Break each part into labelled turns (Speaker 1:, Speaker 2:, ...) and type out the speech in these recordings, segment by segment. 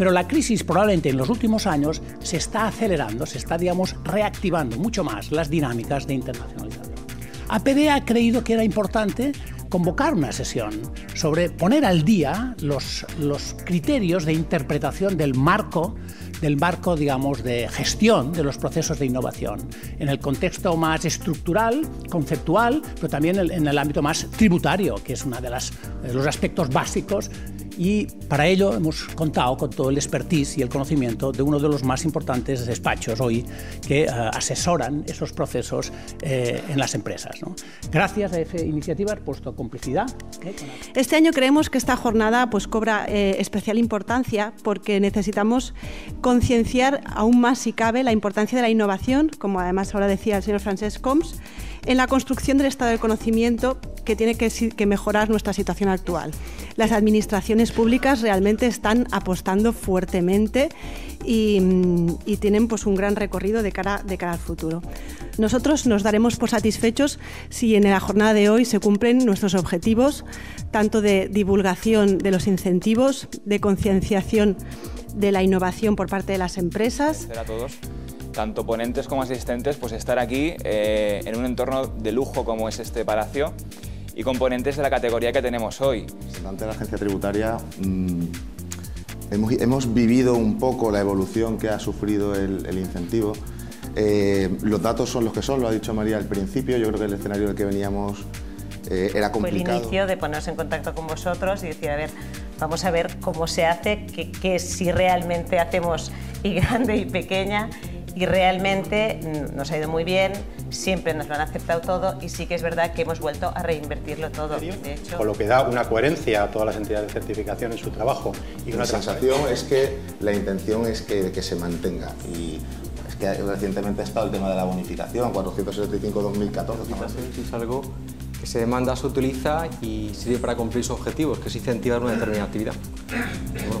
Speaker 1: Pero la crisis probablemente en los últimos años se está acelerando, se está, digamos, reactivando mucho más las dinámicas de internacionalización. APD ha creído que era importante convocar una sesión sobre poner al día los, los criterios de interpretación del marco del marco, digamos, de gestión de los procesos de innovación, en el contexto más estructural, conceptual, pero también en el ámbito más tributario, que es uno de, de los aspectos básicos y para ello hemos contado con todo el expertise y el conocimiento de uno de los más importantes despachos hoy que eh, asesoran esos procesos eh, en las empresas. Gracias a esa iniciativa por puesto complicidad.
Speaker 2: ¿eh? Este año creemos que esta jornada pues, cobra especial importancia porque necesitamos concienciar aún más, si cabe, la importancia de la innovación, como además ahora decía el señor Francesc Coms, en la construcción del estado del conocimiento que tiene que, mejorar nuestra situación actual. Las administraciones públicas realmente están apostando fuertemente y, tienen pues, un gran recorrido de cara, al futuro. Nosotros nos daremos por satisfechos si en la jornada de hoy se cumplen nuestros objetivos, tanto de divulgación de los incentivos, de concienciación de la innovación por parte de las empresas.
Speaker 3: A todos tanto ponentes como asistentes, pues estar aquí eh, en un entorno de lujo como es este palacio y componentes de la categoría que tenemos hoy.
Speaker 4: Ante la agencia tributaria mm, hemos, vivido un poco la evolución que ha sufrido el, incentivo. Eh, los datos son los que son, lo ha dicho María al principio, yo creo que el escenario del que veníamos eh, era complicado.
Speaker 5: Fue el inicio de ponernos en contacto con vosotros y decir, a ver, vamos a ver cómo se hace, que, si realmente hacemos y grande y pequeña y realmente mm, nos ha ido muy bien, siempre nos lo han aceptado todo y sí que es verdad que hemos vuelto a reinvertirlo todo. De
Speaker 6: hecho, Con lo que da una coherencia a todas las entidades de certificación en su trabajo.
Speaker 4: Y una sensación es que la intención es que, que se mantenga y es que recientemente ha estado el tema de la bonificación, 475-2014.
Speaker 7: Es algo que se demanda, se utiliza y sirve para cumplir sus objetivos, que es incentivar una determinada actividad. Bueno,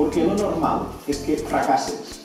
Speaker 8: Porque lo normal es que fracases.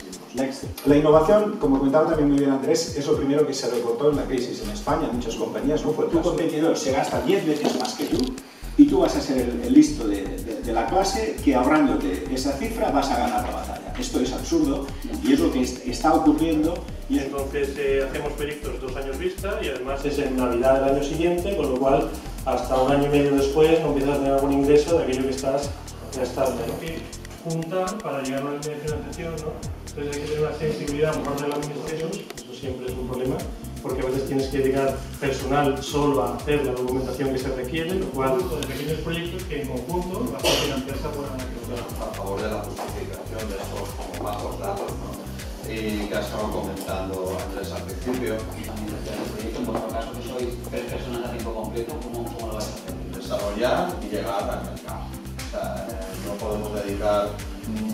Speaker 8: La innovación, como comentaba también muy bien Andrés, es lo primero que se recortó en la crisis en España, muchas compañías, ¿no? Fue tu competidor se gasta 10 veces más que tú y tú vas a ser el, listo de, de, la clase que ahorrándote esa cifra vas a ganar la batalla. Esto es absurdo y es lo que está ocurriendo.
Speaker 9: Y entonces eh, hacemos proyectos dos años vista y además es en Navidad del año siguiente, con lo cual hasta un año y medio después no empiezas a tener algún ingreso de aquello que estás gastando. ¿no? Que juntan para llegar a una línea de financiación, ¿no? entonces hay que tener una sensibilidad por de la administración, eso siempre es un problema, porque a veces tienes que dedicar personal solo a hacer la documentación que se requiere, lo cual son pequeños proyectos que en conjunto la propia empresa puedan
Speaker 10: A favor de la justificación de estos como bajos datos, ¿no? y que has estado comentando Andrés al principio.
Speaker 11: En vuestro caso, que sois tres personas a tiempo completo, ¿cómo, cómo lo vais a hacer?
Speaker 10: Desarrollar y llegar al mercado. Sea, no podemos dedicar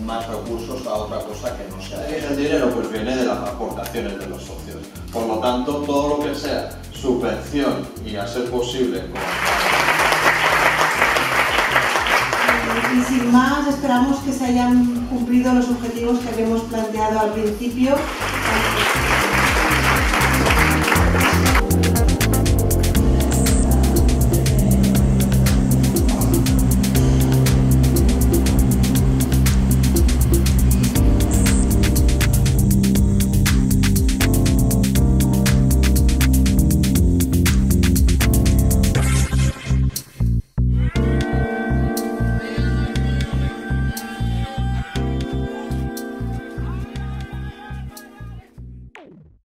Speaker 10: más recursos a otra cosa que no sea
Speaker 12: El dinero pues viene de las aportaciones de los socios. Por lo tanto, todo lo que sea subvención y a ser posible
Speaker 13: y sin más esperamos que se hayan cumplido los objetivos que habíamos planteado al principio.